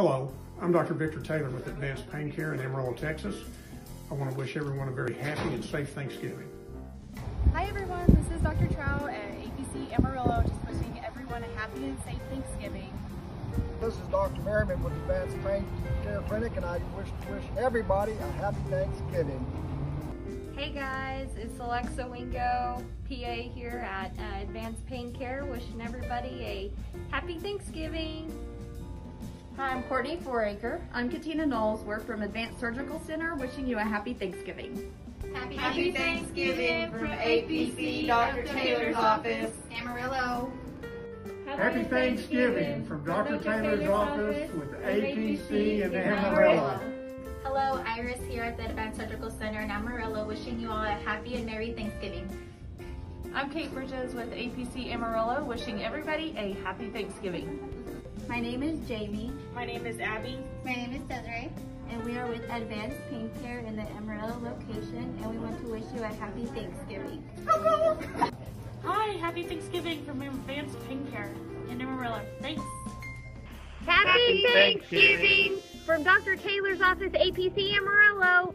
Hello, I'm Dr. Victor Taylor with Advanced Pain Care in Amarillo, Texas. I want to wish everyone a very happy and safe Thanksgiving. Hi everyone, this is Dr. Trow at APC Amarillo, just wishing everyone a happy and safe Thanksgiving. This is Dr. Merriman with Advanced Pain Care Clinic, and I wish to wish everybody a happy Thanksgiving. Hey guys, it's Alexa Wingo, PA here at uh, Advanced Pain Care, wishing everybody a happy Thanksgiving. Hi, I'm Courtney Foraker. I'm Katina Knowles. We're from Advanced Surgical Center, wishing you a happy Thanksgiving. Happy, happy Thanksgiving from APC Dr. Taylor's office, Amarillo. Happy Thanksgiving from Dr. Taylor's office with APC in Amarillo. Hello, Iris here at the Advanced Surgical Center in Amarillo, wishing you all a happy and merry Thanksgiving. I'm Kate Bridges with APC Amarillo, wishing everybody a happy Thanksgiving. My name is Jamie. My name is Abby. My name is Desiree. And we are with Advanced Pain Care in the Amarillo location, and we want to wish you a happy Thanksgiving. Hi, happy Thanksgiving from Advanced Pain Care in Amarillo. Thanks. Happy Thanksgiving from Dr. Taylor's office, APC Amarillo.